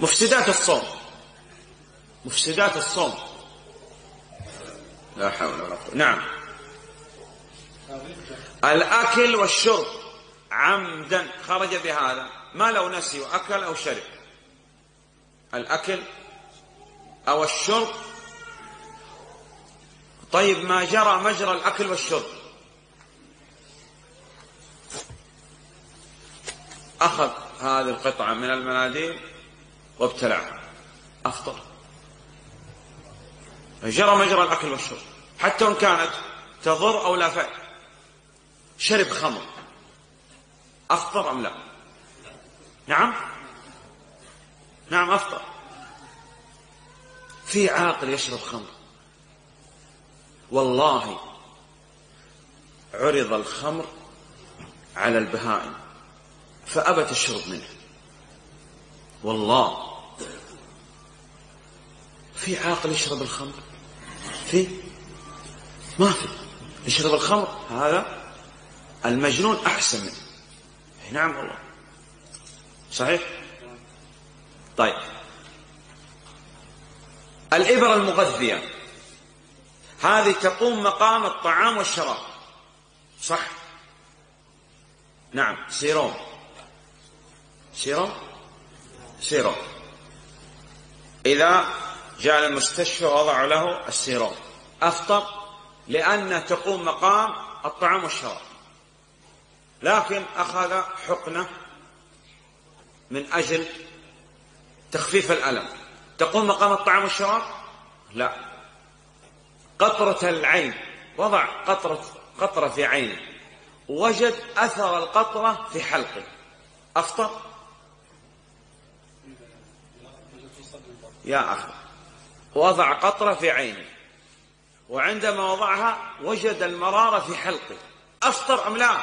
مفسدات الصوم. مفسدات الصوم. لا حول ولا قوة. نعم. الأكل والشرب عمدا خرج بهذا. ما لو نسي وأكل أو شرب. الأكل أو الشرب. طيب ما جرى مجرى الأكل والشرب؟ أخذ هذه القطعة من المناديل. وابتلعها. أفطر جرى مجرى الأكل والشرب. حتى وإن كانت تضر أو لا فعل شرب خمر. أفطر أم لا؟ نعم؟ نعم أفطر في عاقل يشرب خمر. والله عرض الخمر على البهائم فأبت الشرب منه. والله في عاقل يشرب الخمر؟ في؟ ما في. يشرب الخمر هذا المجنون أحسن منه. نعم والله. صحيح؟ طيب. الإبرة المغذية. هذه تقوم مقام الطعام والشراب. صح؟ نعم. sérum. sérum؟ sérum. إذا جاء المستشفى وضعوا له السيروم. أفطر لأنه تقوم مقام الطعام والشراب. لكن أخذ حقنة من أجل تخفيف الألم. تقوم مقام الطعام والشراب؟ لا. قطرة العين. وضع قطرة قطرة في عينه. وجد أثر القطرة في حلقه. أفطر؟ يا أخي. وضع قطرة في عينه وعندما وضعها وجد المرارة في حلقه أفطر أم لا؟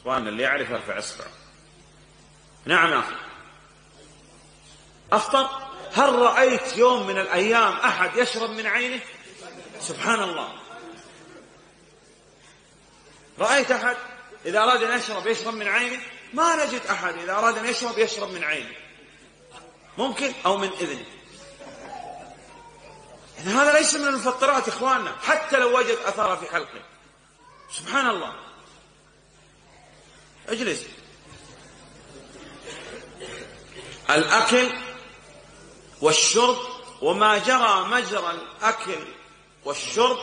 إخواننا اللي يعرف يرفع إصبعه. نعم يا أخي. أفطر؟ هل رأيت يوم من الأيام أحد يشرب من عينه؟ سبحان الله. رأيت أحد؟ إذا أراد أن يشرب يشرب من عينه؟ ما نجد أحد. إذا أراد أن يشرب يشرب من عينه. ممكن أو من اذنه يعني هذا ليس من المفطرات إخواننا حتى لو وجد اثار في حلقه سبحان الله. اجلس. الأكل والشرب وما جرى مجرى الأكل والشرب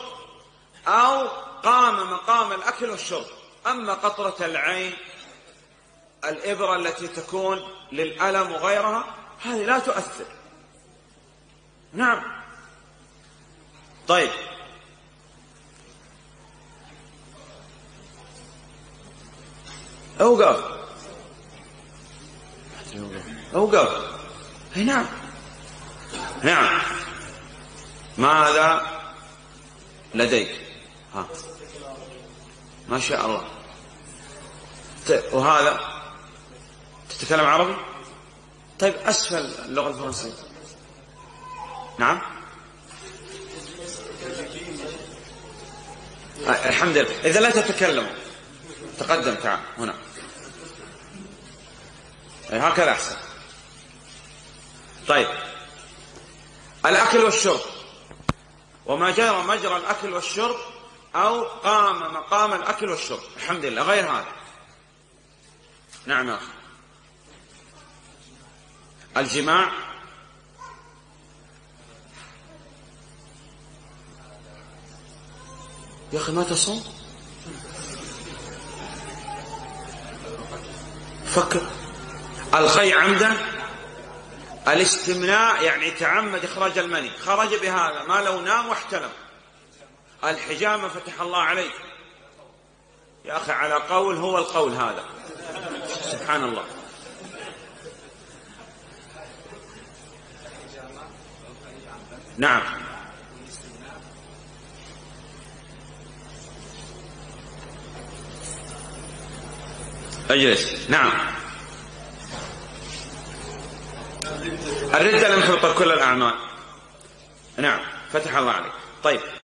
أو قام مقام الأكل والشرب. أما قطرة العين الإبرة التي تكون للألم وغيرها هذه لا تؤثر. نعم. طيب. أوقف. أوقف. إي نعم. نعم. ماذا؟ لديك. ها. ما شاء الله. وهذا؟ تتكلم عربي؟ طيب أسفل اللغة الفرنسية. نعم؟ الحمد لله. إذا لا تتكلم تقدم تعال هنا. هكذا أحسن. طيب. الأكل والشرب. وما جرى مجرى الأكل والشرب أو قام مقام الأكل والشرب. الحمد لله غير هذا. نعم يا أخي. الجماع. يا أخي ما تصوم فكر الخي عمدا. الاستمناء يعني تعمد إخراج المني خرج بهذا. ما لو نام واحتلم. الحجامة فتح الله عليك. يا أخي على قول هو القول هذا. سبحان الله. نعم. اجلس. نعم. الردة لم تبطل كل الأعمال. نعم. فتح الله عليك. طيب.